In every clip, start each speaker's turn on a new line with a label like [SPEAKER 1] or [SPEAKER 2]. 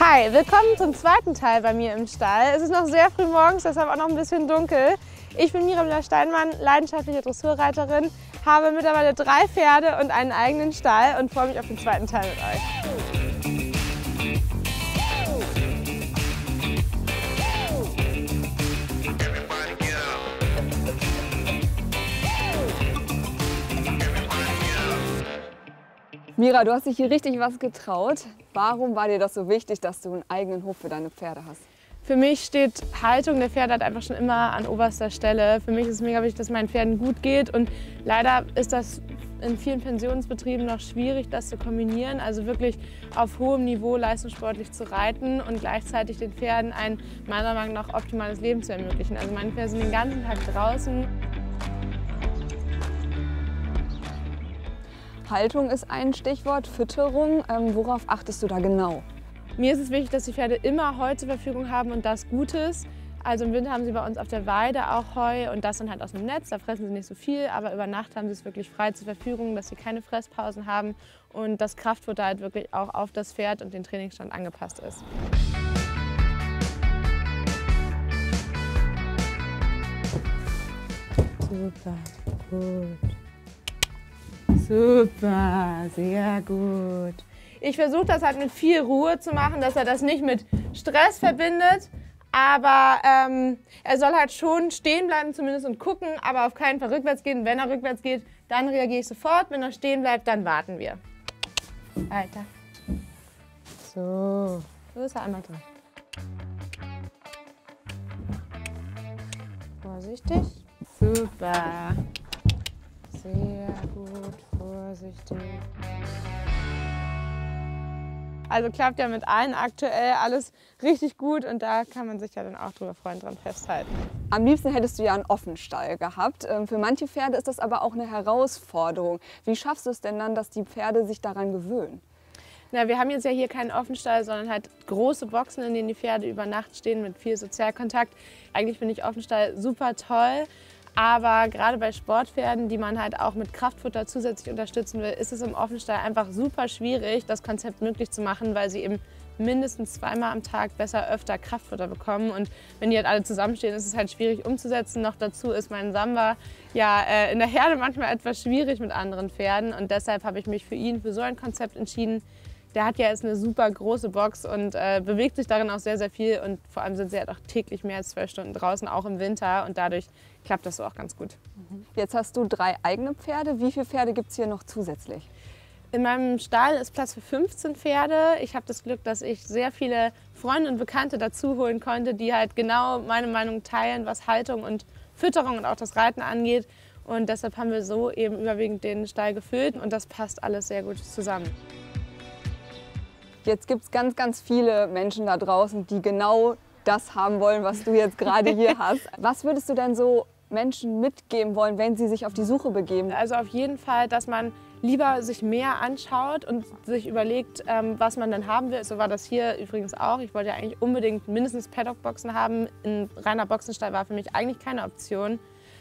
[SPEAKER 1] Hi, willkommen zum zweiten Teil bei mir im Stall. Es ist noch sehr früh morgens, deshalb auch noch ein bisschen dunkel. Ich bin Mirabella Steinmann, leidenschaftliche Dressurreiterin, habe mittlerweile drei Pferde und einen eigenen Stall und freue mich auf den zweiten Teil mit euch.
[SPEAKER 2] Mira, du hast dich hier richtig was getraut. Warum war dir das so wichtig, dass du einen eigenen Hof für deine Pferde hast?
[SPEAKER 1] Für mich steht Haltung der Pferde halt einfach schon immer an oberster Stelle. Für mich ist es mega wichtig, dass meinen Pferden gut geht und leider ist das in vielen Pensionsbetrieben noch schwierig, das zu kombinieren. Also wirklich auf hohem Niveau leistungssportlich zu reiten und gleichzeitig den Pferden ein meiner Meinung nach optimales Leben zu ermöglichen. Also meine Pferde sind den ganzen Tag draußen.
[SPEAKER 2] Haltung ist ein Stichwort, Fütterung. Ähm, worauf achtest du da genau?
[SPEAKER 1] Mir ist es wichtig, dass die Pferde immer Heu zur Verfügung haben und das Gutes. Also im Winter haben sie bei uns auf der Weide auch Heu und das dann halt aus dem Netz. Da fressen sie nicht so viel, aber über Nacht haben sie es wirklich frei zur Verfügung, dass sie keine Fresspausen haben und das Kraftfutter halt wirklich auch auf das Pferd und den Trainingsstand angepasst ist. Super, gut. Super, sehr gut. Ich versuche das halt mit viel Ruhe zu machen, dass er das nicht mit Stress verbindet. Aber ähm, er soll halt schon stehen bleiben zumindest und gucken, aber auf keinen Fall rückwärts gehen. Wenn er rückwärts geht, dann reagiere ich sofort. Wenn er stehen bleibt, dann warten wir. Alter. So, so ist er einmal drin. Vorsichtig. Super. Sehr gut, vorsichtig. Also klappt ja mit allen aktuell alles richtig gut und da kann man sich ja dann auch drüber freuen, dran festhalten.
[SPEAKER 2] Am liebsten hättest du ja einen Offenstall gehabt. Ähm, für manche Pferde ist das aber auch eine Herausforderung. Wie schaffst du es denn dann, dass die Pferde sich daran gewöhnen?
[SPEAKER 1] Na, wir haben jetzt ja hier keinen Offenstall, sondern halt große Boxen, in denen die Pferde über Nacht stehen mit viel Sozialkontakt. Eigentlich finde ich Offenstall super toll. Aber gerade bei Sportpferden, die man halt auch mit Kraftfutter zusätzlich unterstützen will, ist es im Offenstall einfach super schwierig, das Konzept möglich zu machen, weil sie eben mindestens zweimal am Tag besser öfter Kraftfutter bekommen. Und wenn die halt alle zusammenstehen, ist es halt schwierig umzusetzen. Noch dazu ist mein Samba ja äh, in der Herde manchmal etwas schwierig mit anderen Pferden. Und deshalb habe ich mich für ihn, für so ein Konzept entschieden. Der hat ja jetzt eine super große Box und äh, bewegt sich darin auch sehr, sehr viel. Und vor allem sind sie halt auch täglich mehr als zwölf Stunden draußen, auch im Winter. Und dadurch klappt das so auch ganz gut.
[SPEAKER 2] Jetzt hast du drei eigene Pferde. Wie viele Pferde gibt es hier noch zusätzlich?
[SPEAKER 1] In meinem Stall ist Platz für 15 Pferde. Ich habe das Glück, dass ich sehr viele Freunde und Bekannte dazu holen konnte, die halt genau meine Meinung teilen, was Haltung und Fütterung und auch das Reiten angeht. Und deshalb haben wir so eben überwiegend den Stall gefüllt und das passt alles sehr gut zusammen.
[SPEAKER 2] Jetzt gibt es ganz, ganz viele Menschen da draußen, die genau das haben wollen, was du jetzt gerade hier hast. Was würdest du denn so Menschen mitgeben wollen, wenn sie sich auf die Suche begeben?
[SPEAKER 1] Also auf jeden Fall, dass man lieber sich mehr anschaut und sich überlegt, ähm, was man dann haben will. So war das hier übrigens auch. Ich wollte ja eigentlich unbedingt mindestens Paddock-Boxen haben. Ein reiner Boxenstall war für mich eigentlich keine Option.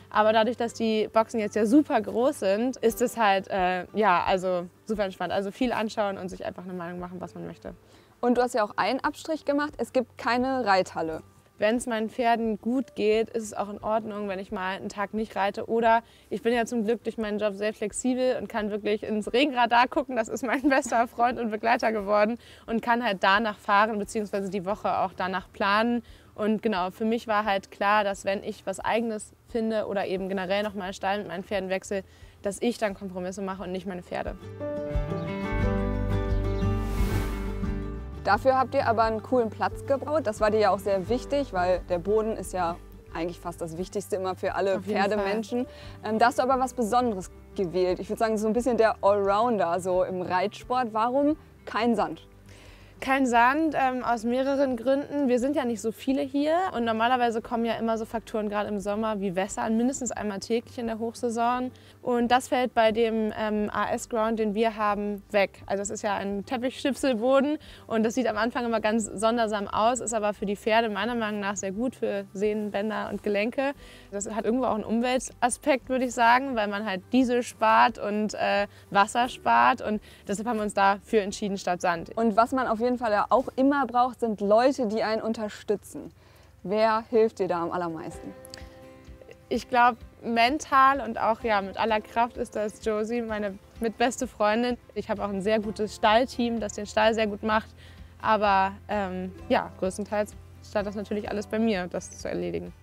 [SPEAKER 1] Aber dadurch, dass die Boxen jetzt ja super groß sind, ist es halt äh, ja, also super entspannt. Also viel anschauen und sich einfach eine Meinung machen, was man möchte.
[SPEAKER 2] Und du hast ja auch einen Abstrich gemacht, es gibt keine Reithalle
[SPEAKER 1] wenn es meinen Pferden gut geht, ist es auch in Ordnung, wenn ich mal einen Tag nicht reite. Oder ich bin ja zum Glück durch meinen Job sehr flexibel und kann wirklich ins Regenradar gucken. Das ist mein bester Freund und Begleiter geworden und kann halt danach fahren, beziehungsweise die Woche auch danach planen. Und genau, für mich war halt klar, dass wenn ich was Eigenes finde oder eben generell nochmal Stall mit meinen Pferden wechsle, dass ich dann Kompromisse mache und nicht meine Pferde.
[SPEAKER 2] Dafür habt ihr aber einen coolen Platz gebaut. Das war dir ja auch sehr wichtig, weil der Boden ist ja eigentlich fast das Wichtigste immer für alle Pferdemenschen. Ähm, da hast du aber was Besonderes gewählt. Ich würde sagen, so ein bisschen der Allrounder so im Reitsport. Warum kein Sand?
[SPEAKER 1] Kein Sand ähm, aus mehreren Gründen. Wir sind ja nicht so viele hier und normalerweise kommen ja immer so Faktoren gerade im Sommer wie Wässer mindestens einmal täglich in der Hochsaison. Und das fällt bei dem ähm, AS-Ground, den wir haben, weg. Also es ist ja ein Teppichschnipselboden und das sieht am Anfang immer ganz sondersam aus, ist aber für die Pferde meiner Meinung nach sehr gut für Sehnen, Bänder und Gelenke. Das hat irgendwo auch einen Umweltaspekt, würde ich sagen, weil man halt Diesel spart und äh, Wasser spart und deshalb haben wir uns dafür entschieden statt Sand.
[SPEAKER 2] Und was man auf jeden jeden Fall auch immer braucht, sind Leute, die einen unterstützen. Wer hilft dir da am allermeisten?
[SPEAKER 1] Ich glaube, mental und auch ja, mit aller Kraft ist das Josie, meine mitbeste Freundin. Ich habe auch ein sehr gutes Stallteam, das den Stall sehr gut macht. Aber ähm, ja, größtenteils stand das natürlich alles bei mir, das zu erledigen.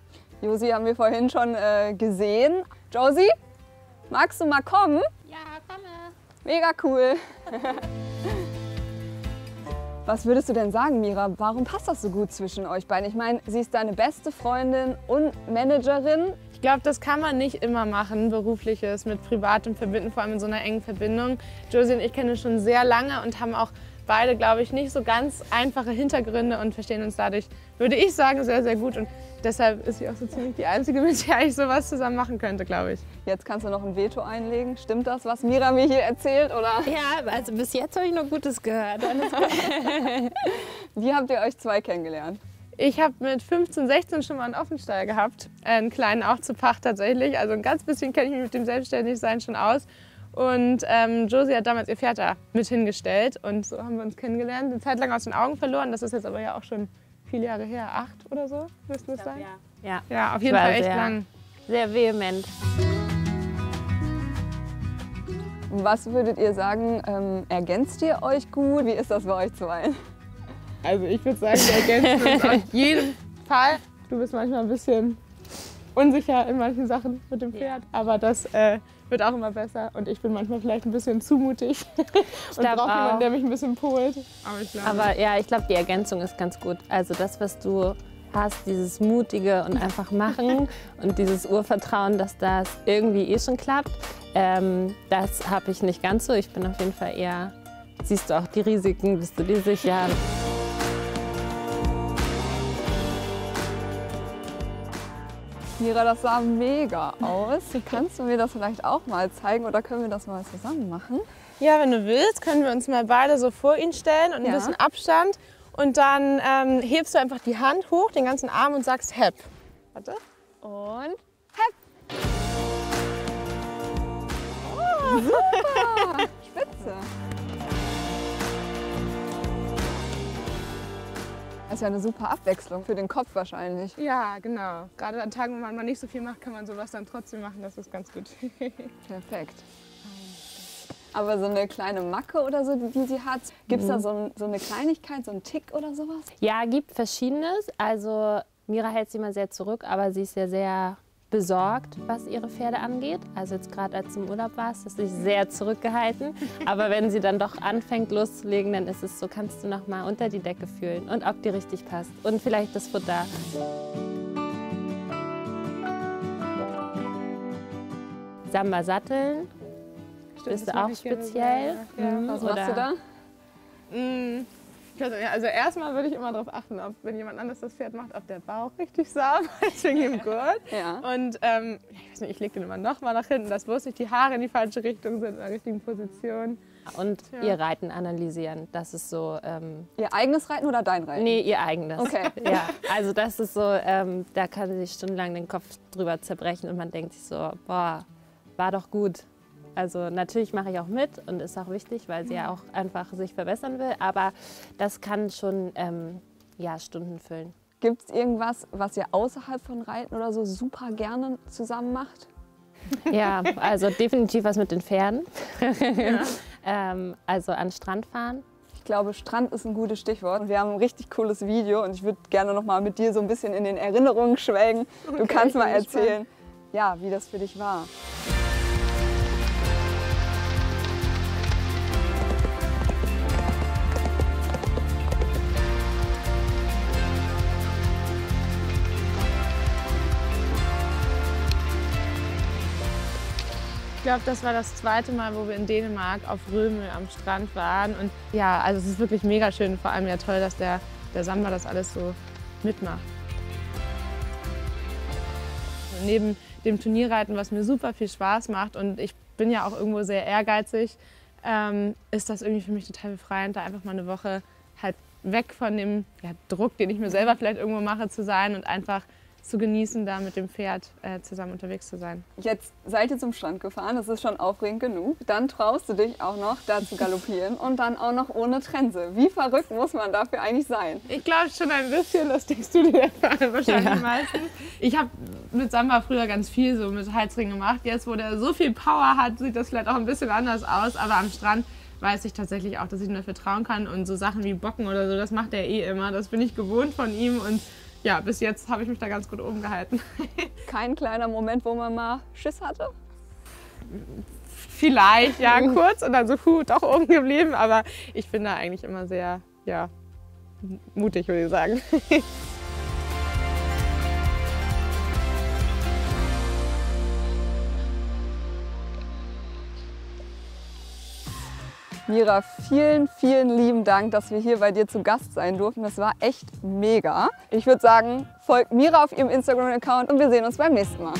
[SPEAKER 2] Josi haben wir vorhin schon äh, gesehen. Josie, magst du mal kommen?
[SPEAKER 3] Ja, komme.
[SPEAKER 2] Mega cool. Was würdest du denn sagen, Mira? Warum passt das so gut zwischen euch beiden? Ich meine, sie ist deine beste Freundin und Managerin.
[SPEAKER 1] Ich glaube, das kann man nicht immer machen, berufliches mit privatem verbinden, vor allem in so einer engen Verbindung. Josie und ich kennen uns schon sehr lange und haben auch beide, glaube ich, nicht so ganz einfache Hintergründe und verstehen uns dadurch, würde ich sagen, sehr, sehr gut. Und deshalb ist sie auch so ziemlich die Einzige, mit der ich sowas zusammen machen könnte, glaube ich.
[SPEAKER 2] Jetzt kannst du noch ein Veto einlegen. Stimmt das, was Mira mir hier erzählt? Oder?
[SPEAKER 3] Ja, also bis jetzt habe ich nur Gutes gehört.
[SPEAKER 2] Wie habt ihr euch zwei kennengelernt?
[SPEAKER 1] Ich habe mit 15, 16 schon mal einen Offenstall gehabt, einen kleinen auch zu Pacht tatsächlich. Also ein ganz bisschen kenne ich mich mit dem Selbstständigsein schon aus. Und ähm, Josie hat damals ihr Pferd da mit hingestellt und so haben wir uns kennengelernt. Eine Zeit lang aus den Augen verloren. Das ist jetzt aber ja auch schon viele Jahre her, acht oder so, müssten es sein?
[SPEAKER 3] Ja. ja.
[SPEAKER 1] Ja, auf jeden Fall echt
[SPEAKER 3] sehr,
[SPEAKER 1] lang.
[SPEAKER 3] Sehr vehement.
[SPEAKER 2] Was würdet ihr sagen, ähm, ergänzt ihr euch gut? Wie ist das bei euch zwei?
[SPEAKER 1] Also ich würde sagen, wir ergänzen uns auf jeden Fall. Du bist manchmal ein bisschen unsicher in manchen Sachen mit dem Pferd, aber das äh, wird auch immer besser. Und ich bin manchmal vielleicht ein bisschen zumutig und brauche jemanden, der mich ein bisschen polt.
[SPEAKER 3] Aber, ich glaube, aber ja, ich glaube, die Ergänzung ist ganz gut. Also das, was du hast, dieses Mutige und einfach machen und dieses Urvertrauen, dass das irgendwie eh schon klappt, ähm, das habe ich nicht ganz so. Ich bin auf jeden Fall eher, siehst du auch die Risiken, bist du dir sicher?
[SPEAKER 2] Mira, das sah mega aus. Kannst du mir das vielleicht auch mal zeigen oder können wir das mal zusammen machen?
[SPEAKER 1] Ja, wenn du willst, können wir uns mal beide so vor ihn stellen und ein ja. bisschen Abstand. Und dann ähm, hebst du einfach die Hand hoch, den ganzen Arm und sagst Hep. Warte.
[SPEAKER 2] Und Hep. Oh, super. Spitze. Das ist ja eine super Abwechslung für den Kopf wahrscheinlich.
[SPEAKER 1] Ja, genau. Gerade an Tagen, wo man mal nicht so viel macht, kann man sowas dann trotzdem machen. Das ist ganz gut.
[SPEAKER 2] Perfekt. Aber so eine kleine Macke oder so, die sie hat, gibt es mhm. da so, ein, so, eine Kleinigkeit, so einen Tick oder sowas?
[SPEAKER 3] Ja, gibt verschiedenes. Also Mira hält sich immer sehr zurück, aber sie ist ja sehr besorgt, was ihre Pferde angeht. Also jetzt gerade als im Urlaub war, ist sie sehr zurückgehalten. Aber wenn sie dann doch anfängt loszulegen, dann ist es so, kannst du noch mal unter die Decke fühlen und ob die richtig passt und vielleicht das Futter. Samba satteln. Stimmt, bist du auch speziell?
[SPEAKER 2] Ja. Mhm. Was machst du da?
[SPEAKER 1] Mhm. Also erstmal würde ich immer darauf achten, ob wenn jemand anderes das Pferd macht, ob der Bauch richtig sauber ist wegen dem Gurt.
[SPEAKER 2] Ja.
[SPEAKER 1] Und ähm, ich weiß nicht, ich lege den immer noch mal nach hinten, dass bloß nicht die Haare in die falsche Richtung sind, in der richtigen Position.
[SPEAKER 3] Und ja. ihr Reiten analysieren, das ist so... Ähm,
[SPEAKER 2] ihr eigenes Reiten oder dein Reiten?
[SPEAKER 3] Nee, ihr eigenes.
[SPEAKER 2] Okay.
[SPEAKER 3] Ja, also das ist so, ähm, da kann sie sich stundenlang den Kopf drüber zerbrechen und man denkt sich so, boah, war doch gut. Also natürlich mache ich auch mit und ist auch wichtig, weil sie ja auch einfach sich verbessern will. Aber das kann schon ähm, ja, Stunden füllen.
[SPEAKER 2] Gibt es irgendwas, was ihr außerhalb von Reiten oder so super gerne zusammen macht?
[SPEAKER 3] Ja, also definitiv was mit den Pferden. Ja. ähm, also an Strand fahren.
[SPEAKER 2] Ich glaube, Strand ist ein gutes Stichwort. Wir haben ein richtig cooles Video und ich würde gerne noch mal mit dir so ein bisschen in den Erinnerungen schwelgen. Okay, du kannst mal erzählen, ja, wie das für dich war.
[SPEAKER 1] Glaube, das war das zweite Mal, wo wir in Dänemark auf Römel am Strand waren. Und ja, also es ist wirklich mega schön. Vor allem ja toll, dass der, der Samba das alles so mitmacht. Und neben dem Turnierreiten, was mir super viel Spaß macht und ich bin ja auch irgendwo sehr ehrgeizig, ähm, ist das irgendwie für mich total befreiend, da einfach mal eine Woche halt weg von dem ja, Druck, den ich mir selber vielleicht irgendwo mache, zu sein und einfach zu genießen, da mit dem Pferd äh, zusammen unterwegs zu sein.
[SPEAKER 2] Jetzt seid ihr zum Strand gefahren, das ist schon aufregend genug. Dann traust du dich auch noch, da zu galoppieren und dann auch noch ohne Trense. Wie verrückt muss man dafür eigentlich sein?
[SPEAKER 1] Ich glaube schon ein bisschen, das denkst du dir wahrscheinlich ja. meistens. Ich habe mit Samba früher ganz viel so mit Halsring gemacht. Jetzt, wo der so viel Power hat, sieht das vielleicht auch ein bisschen anders aus. Aber am Strand weiß ich tatsächlich auch, dass ich ihm dafür trauen kann. Und so Sachen wie Bocken oder so, das macht er eh immer. Das bin ich gewohnt von ihm und ja, bis jetzt habe ich mich da ganz gut oben gehalten.
[SPEAKER 2] Kein kleiner Moment, wo man mal Schiss hatte?
[SPEAKER 1] Vielleicht, ja, kurz und dann so gut doch oben geblieben. Aber ich bin da eigentlich immer sehr, ja, mutig, würde ich sagen.
[SPEAKER 2] Mira, vielen, vielen lieben Dank, dass wir hier bei dir zu Gast sein durften. Das war echt mega. Ich würde sagen, folgt Mira auf ihrem Instagram-Account und wir sehen uns beim nächsten Mal.